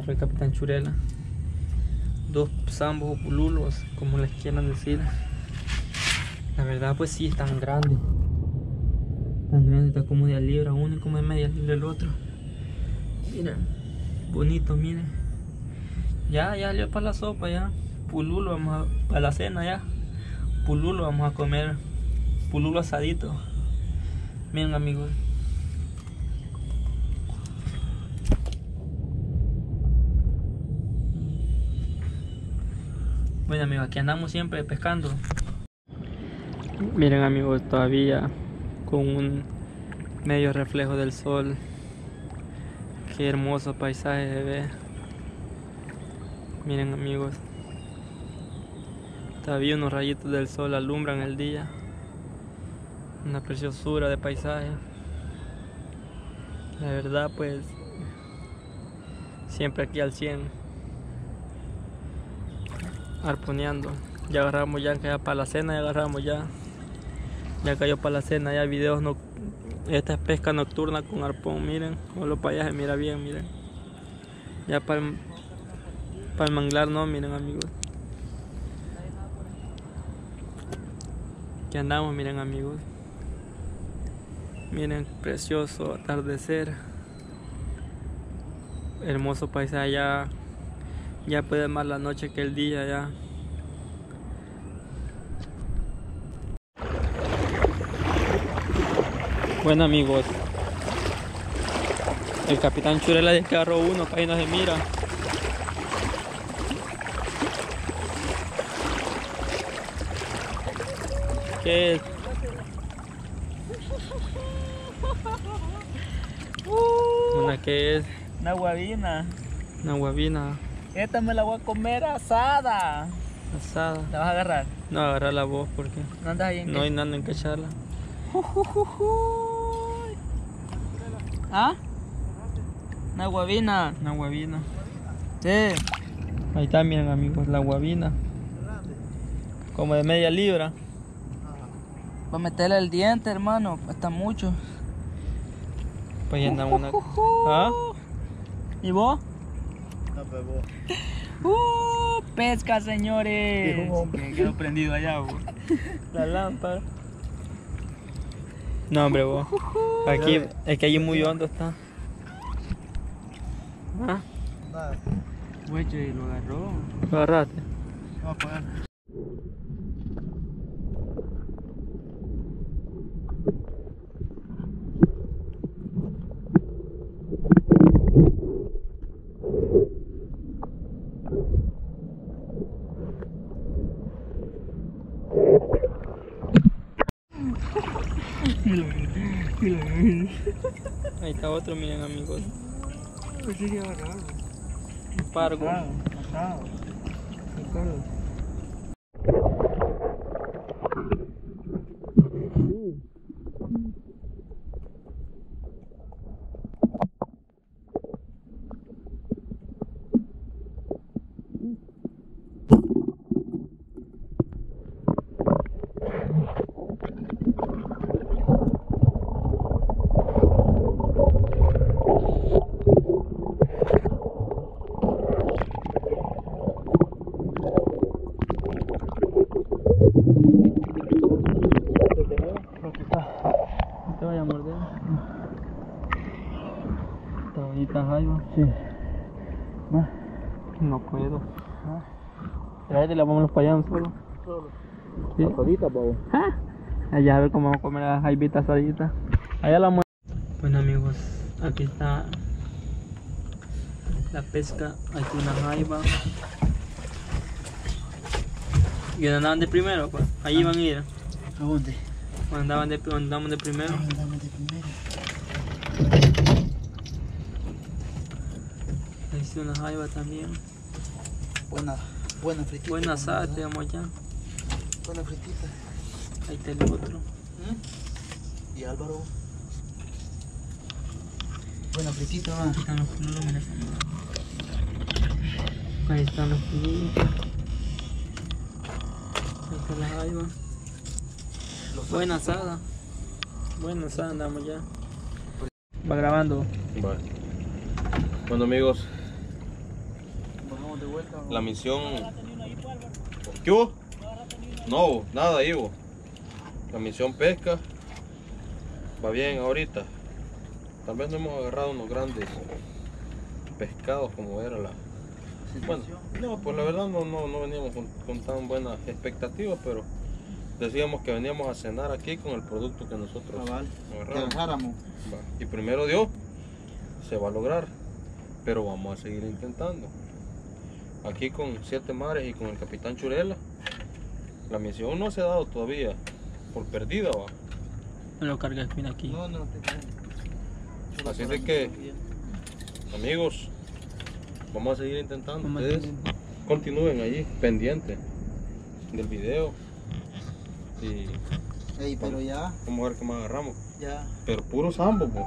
que capitán Churela. Dos zambos o pululos, como les quieran decir. La verdad pues sí, están grandes. Tan grande, está como de libra uno y como de media libra el otro. Miren, bonito, miren. Ya, ya salió para la sopa ya. Pululo, vamos a, para la cena ya. Pululo vamos a comer. Pululo asadito. Miren amigos. Bueno amigos, aquí andamos siempre pescando. Miren amigos, todavía con un medio reflejo del sol. Qué hermoso paisaje de ver. Miren amigos. Todavía unos rayitos del sol alumbran el día. Una preciosura de paisaje. La verdad pues siempre aquí al 100 arponeando. Ya agarramos ya, ya para la cena, ya agarramos ya. Ya cayó para la cena, ya videos no. Esta es pesca nocturna con arpón, miren, como los payas mira bien, miren. Ya para el, para el manglar no, miren amigos. Aquí andamos, miren amigos. Miren, precioso atardecer. Hermoso paisaje ya. Ya puede más la noche que el día ya. Bueno amigos, el capitán Churela descarró uno que ahí no se mira. ¿Qué es? ¿Una qué es? Una guabina. Una guabina Esta me la voy a comer asada. asada. ¿La vas a agarrar? No, agarra la voz porque ¿No andas ahí en no hay nada en que echarla. ¿Ah? Una guabina. Una guabina. Sí. Ahí está, miren amigos, la guabina. Como de media libra. Para meterle el diente, hermano. Está mucho. Pues ya andamos una. ¿Ah? ¿Y vos? No. ¡Uh! Pesca, señores. Dijo un hombre. Que quedó prendido allá, vos. La lámpara. No, hombre, vos. Aquí, es que allí muy hondo está. ¿Ah? Nada. Güey, lo agarró. ¿Lo agarraste? Vamos a poner. Ahí está otro, miren amigos. Un pargo. Agarrado. No te vaya a morder. Está bonita jaiba. Sí. No puedo. Tráete, la vamos para allá solo. Solo. Sí. Asadita, pavo. Ah, Allá a ver cómo vamos a comer la jaibita asadita. Allá la muerte. Bueno amigos, aquí está la pesca. Aquí una jaiba. ¿Y dónde andaban de primero? Pues? Ahí van a ir. ¿A dónde? ¿O andaban de, o andamos de primero? Andamos de primero. Sí una jaiba también. Buena, buena fritita. Buena asada, tenemos ya. Buena fritita. Ahí está el otro. Y Álvaro. Buena fritita, va. Aquí están los mira. Ahí están los pululos. Ahí está la jaiba. Buena asada. Buena asada andamos ya. Va grabando. Vale. Bueno amigos, De vuelta. La misión. ¿Qué hubo? No, nada, Ivo. La misión pesca va bien ahorita. Tal vez no hemos agarrado unos grandes pescados como era la. Bueno, no, pues la verdad no, no, no veníamos con, con tan buenas expectativas, pero decíamos que veníamos a cenar aquí con el producto que nosotros agarráramos. Y primero Dios, se va a lograr, pero vamos a seguir intentando. Aquí con Siete Mares y con el Capitán Churela, la misión no se ha dado todavía por perdida, va. Me lo carga espina aquí. No, no, te Así de que- Amigos, vamos a seguir intentando. Vamos Ustedes continúen allí, pendientes del video. Y Ey, pero ya, vamos a ver qué más agarramos. ya. Pero puro sambo, po.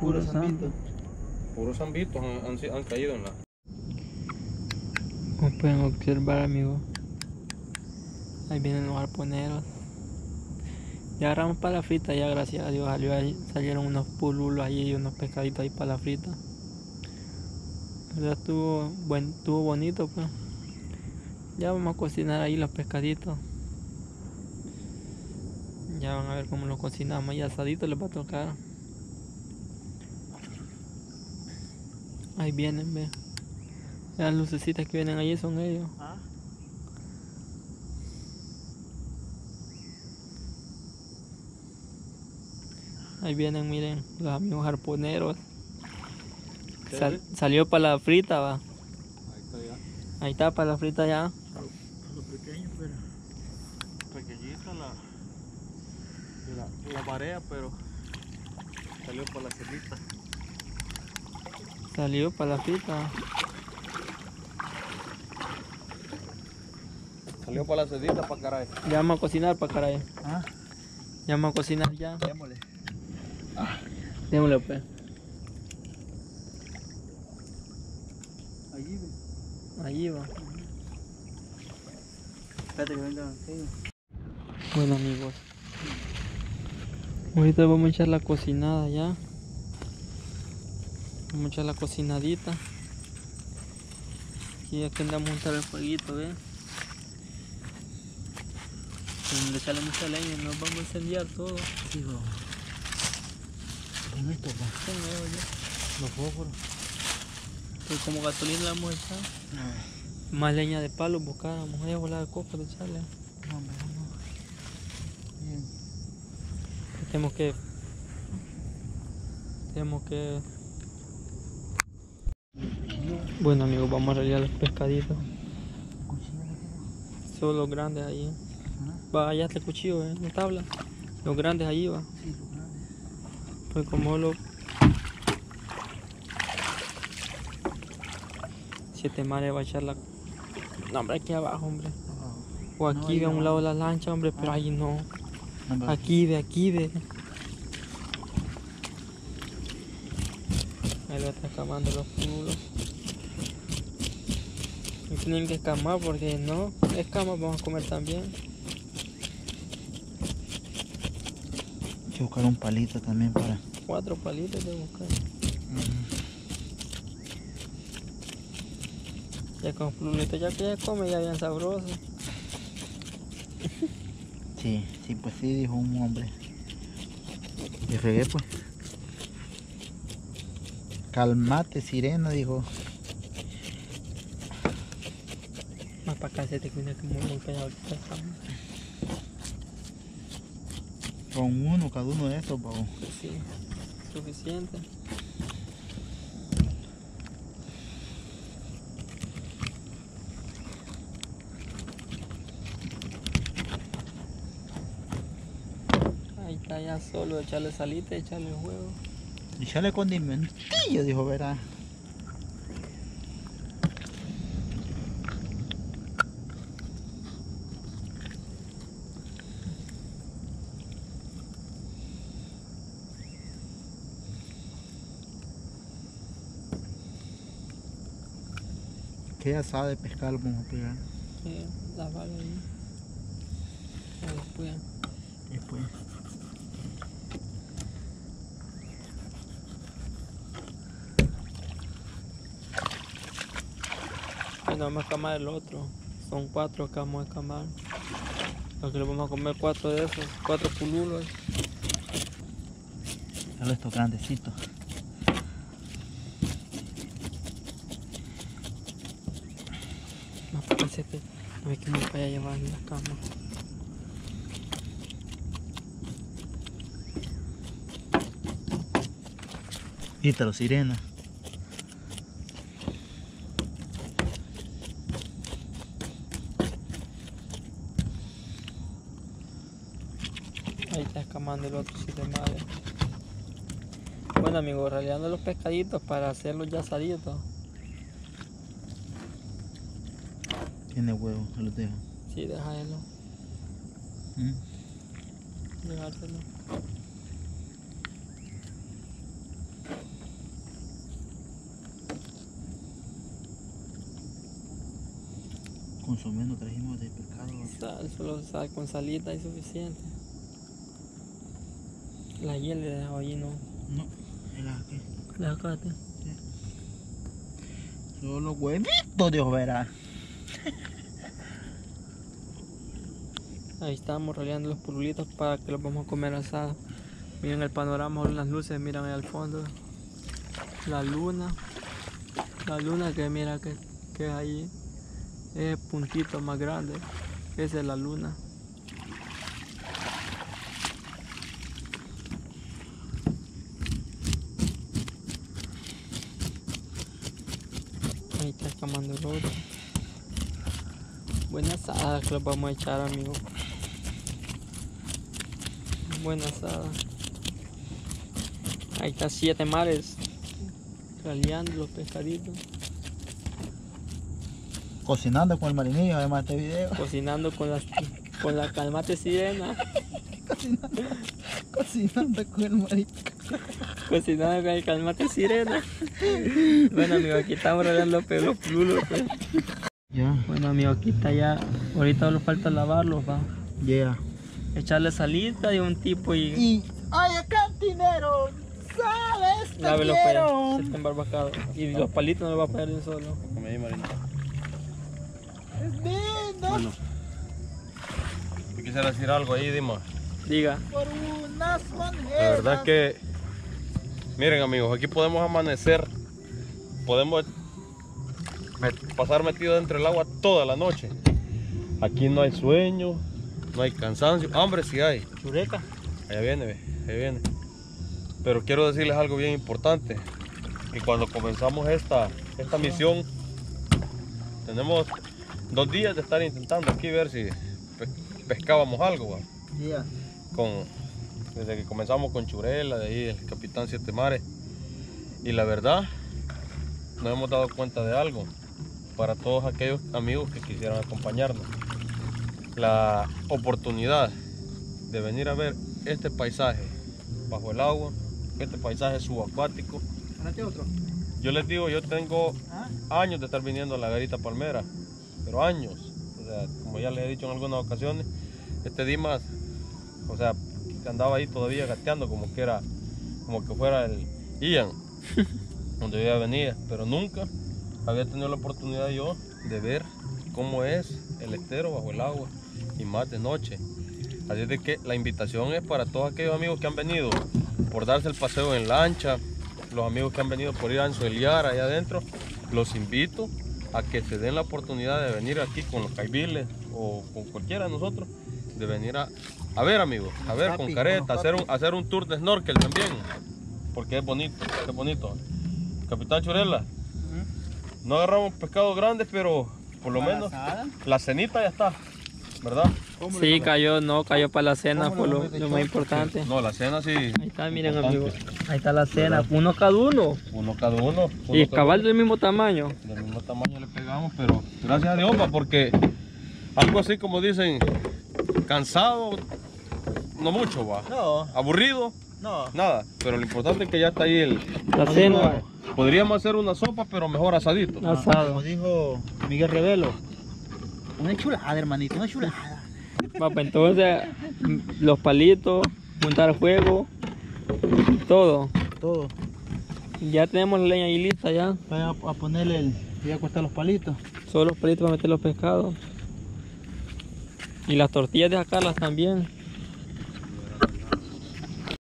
Puro zambito. puros zambitos han, han si- han caído en la. Como pueden observar amigos. Ahí vienen los arponeros. Ya agarramos para la frita, ya gracias a Dios salió ahí- salieron unos pululos ahí y unos pescaditos ahí para la frita. Verdad estuvo, buen, estuvo bonito pues. Ya vamos a cocinar ahí los pescaditos. Ya van a ver cómo los cocinamos y asadito les va a tocar. Ahí vienen, ve. Las lucecitas que vienen allí son ellos. Ah, Ahí vienen, miren, los amigos arponeros. Salió para la frita, va. Ahí está ya. Ahí está para la frita ya. lo pequeño, pero. pequeñita la, la, la marea, pero salió por la celita. Salió para la frita. Salió para la celita, para caray. Ya vamos a cocinar para caray. Ah, Ya vamos a cocinar ya. démosle. Démosle pues. Allí, ve. Allí va. Espérate que venga. Bueno amigos. Ahorita vamos a echar la cocinada ya. Vamos a echar la cocinadita. Aquí aquí andamos a montar el fueguito, ¿ves? Sin le echarle mucha leña, nos vamos a incendiar todo. Sí. Con esto, ya. Los fósforos. Pues como gasolina le vamos a echar. No, Más leña de palo buscáramos, ahí a volar de coco de echarle. no, mejor no. Bien. Tenemos que. Tenemos que. Bueno amigos, vamos a realizar los pescaditos. Son los grandes ahí. Ah, Va, allá está el cuchillo, ¿eh? en la tabla. Los grandes ahí va. Sí. Pues como lo. Siete mares va a echar la. No, hombre, aquí abajo, hombre. O aquí ve a un lado de la lancha, hombre, pero ahí no. Aquí ve, aquí ve. Ahí lo está escamando los pulos. Y tienen que escamar porque no, escamas vamos a comer también. Hay que buscar un palito también para. Cuatro palitos de buscar. Ya con pulitos, ya que ya come, ya bien sabroso. Sí, sí, pues sí, dijo un hombre. Y regué, pues. Calmate, sirena, dijo. Más para acá se te cuida que muy muy está. Con uno, cada uno de estos, pavo. Sí, suficiente. Ahí está ya solo echarle salita y echarle huevo. Echarle condimentillo, dijo, verá. ¿Qué asada de pescado vamos a pegar? Sí, la vale ahí. Después. Después. Bueno, vamos a camar el otro. Son cuatro que vamos a camar. Porque le vamos a comer cuatro de esos, cuatro pululos. Solo estos grandecitos. No, pensé que a ver que me vaya a llevar en la cama. Ítalo, sirena. Ahí está escamando el otro siete madre. Bueno amigos, realizando los pescaditos para hacerlos ya asaditos. Tiene huevo, se los dejo. Sí, déjalo, ¿Mm? dejártelo. Consumiendo trajimos de pescado. Sal, solo sal con salita es suficiente. La hiel le dejo ahí, ¿no? No, era aquí. La acate. Solo huevitos, Dios verá. Ahí estamos roleando los pululitos para que los vamos a comer asados. Miren el panorama, las luces, miran ahí al fondo. La luna. La luna que mira que, que ahí. Es el puntito más grande. Esa es la luna. Ahí está escamando el otro. Buena asada que los vamos a echar, amigos. Buena asada. Ahí está siete mares. Raleando los pescaditos. Cocinando con el marinillo, además de este video. Cocinando con las con la calmate sirena. Cocinando con el marinillo. Cocinando con el calmate sirena. Bueno amigos, aquí estamos rodeando los pelos plulos. pues. Ya, Bueno amigos, aquí está ya. Ahorita solo falta lavarlos, va. yeah. Echarle salita de un tipo y Y, ay, cantinero, ¿sabes? Te lávelos para quiero. estén barbacados. Y los palitos no los va a poner de un solo. Come ahí, Marina. Es lindo Bueno. Yo quisiera decir algo ahí, Dima. Diga. por unas monedas. La verdad es que, miren amigos, aquí podemos amanecer, podemos pasar metidos dentro del agua toda la noche. Aquí no hay sueño, no hay cansancio, hambre sí hay. Chureca. Allá viene, ve, ahí viene. Pero quiero decirles algo bien importante. Que cuando comenzamos esta, esta misión, tenemos dos días de estar intentando aquí ver si pe- pescábamos algo. Yeah. con, desde que comenzamos con Churela, de ahí el Capitán Siete Mares. Y la verdad, nos hemos dado cuenta de algo para todos aquellos amigos que quisieran acompañarnos. La oportunidad de venir a ver este paisaje bajo el agua, este paisaje subacuático. Otro. Yo les digo, yo tengo ¿Ah? años de estar viniendo a la garita palmera, pero años. O sea, como ya les he dicho en algunas ocasiones, este Dimas, o sea, andaba ahí todavía gateando como que era, como que fuera el Ian, donde yo ya venía, pero nunca había tenido la oportunidad yo de ver cómo es el estero bajo el agua y más de noche. Así es de que la invitación es para todos aquellos amigos que han venido por darse el paseo en lancha, los amigos que han venido por ir a ensueliar allá adentro, los invito a que se den la oportunidad de venir aquí con los caibiles o con cualquiera de nosotros, de venir a, a ver amigos, a ver Papi, con careta, hacer un, hacer un tour de snorkel también, porque es bonito, es bonito. Capitán Churela, no agarramos pescados grandes, pero por lo menos la cenita ya está, ¿verdad? Sí, cayó, no, cayó para la cena, ¿Cómo fue lo, más importante. No, la cena sí, Ahí está, miren Importante. amigos. Ahí está la cena, uno cada uno. uno cada uno. uno Y cada cabal del mismo tamaño. del mismo tamaño le pegamos, pero gracias a Dios, porque algo así como dicen, cansado, no mucho, va. No, Aburrido, no. nada. Pero lo importante es que ya está ahí el. La cena. Podríamos hacer una sopa, pero mejor asadito. Asado. Como dijo Miguel Revelo. Una chulada, hermanito, una chulada. Va, pues entonces, los palitos, juntar fuego, todo. Todo. Ya tenemos la leña ahí lista ya. Vaya a ponerle el. Voy a cortar los palitos. Solo los palitos para meter los pescados. Y las tortillas de sacarlas también.